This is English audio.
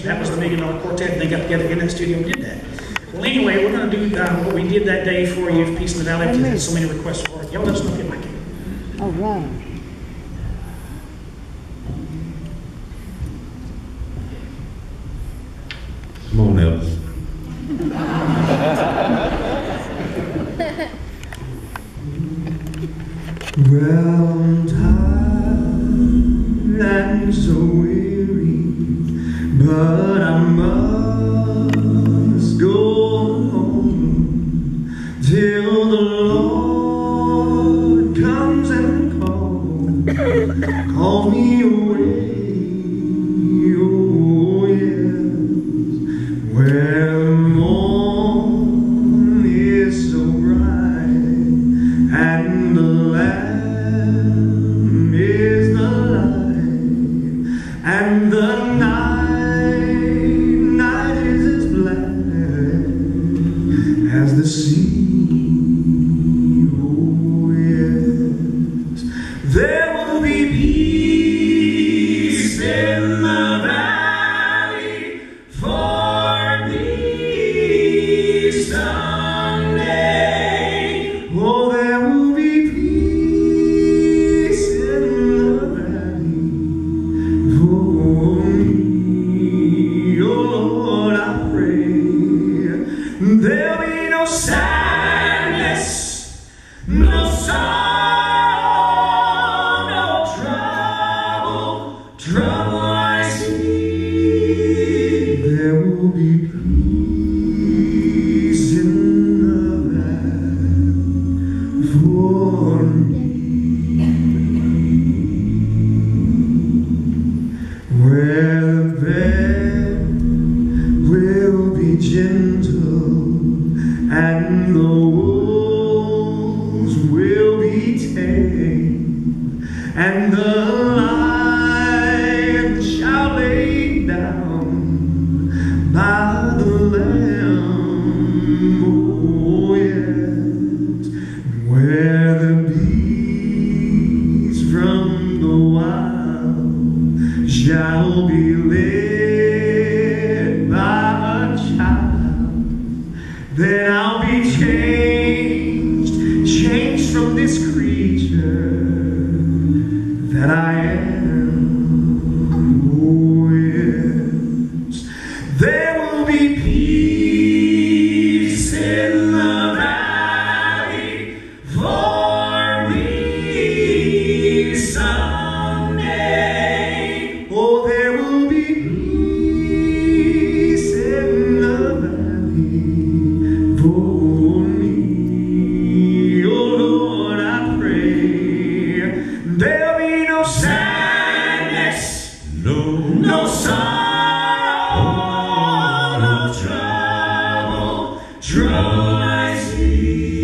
Change. That was the Million Dollar Quartet, and they got together in that studio and did that. Well, anyway, we're gonna do uh, what we did that day for you, Peace in the Valley, because there's so many requests for it. Y'all let us know if you like it. All right. Come on, Elvis. Well, but I must go home till the Lord comes and calls, calls me away. As the sea. No sadness, no sorrow, no trouble, trouble I see. There will be peace in the valley for me, where the bed will be gentle and the lion shall lay down by the lamb. Oh yes, where the from this creature that I am. No, no trouble, trouble I see.